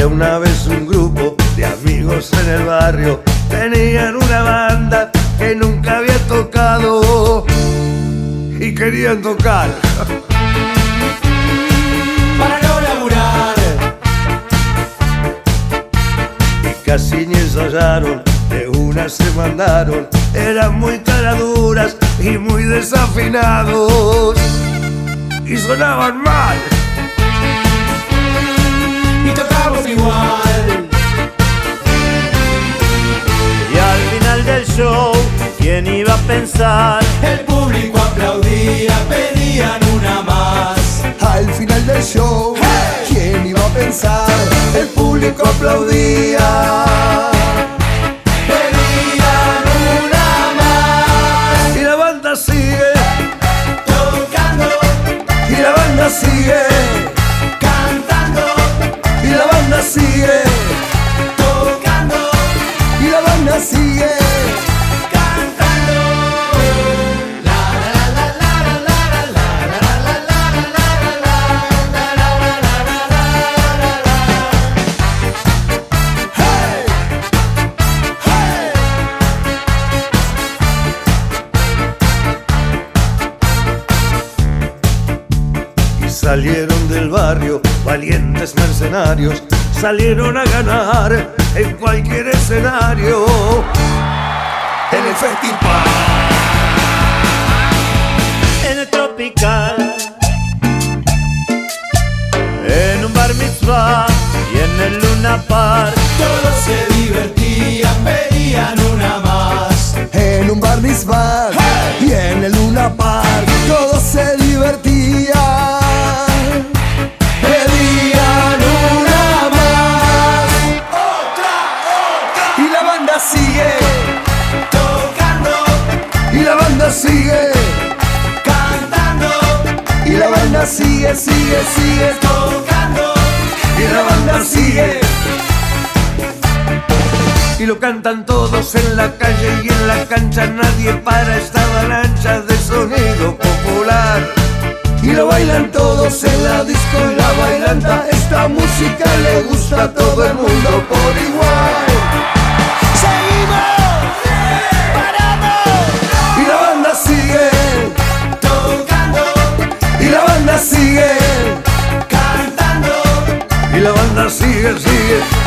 Una vez un grupo de amigos en el barrio tenían una banda que nunca había tocado y querían tocar. Para no laburar. Y casi ni ensayaron, de una se mandaron, eran muy caraduras y muy desafinados y sonaban mal. Igual. Y al final del show, ¿quién iba a pensar? El público aplaudía, pedían una más. Al final del show, ¿quién iba a pensar? El público aplaudía. vida sigue cantando. La la la la la la la la Hey, hey. Y salieron del barrio valientes mercenarios salieron a ganar en cualquier escenario. En el festival. En el tropical, en un bar mitzvah y en el Luna Park. Todos se sigue, sigue, sigue, tocando. y la banda sigue. Y lo cantan todos en la calle y en la cancha nadie para esta avalancha de sonido popular. Y lo bailan todos en la disco y la bailanta. Esta música le gusta a todo el mundo por igual. anda, sigue.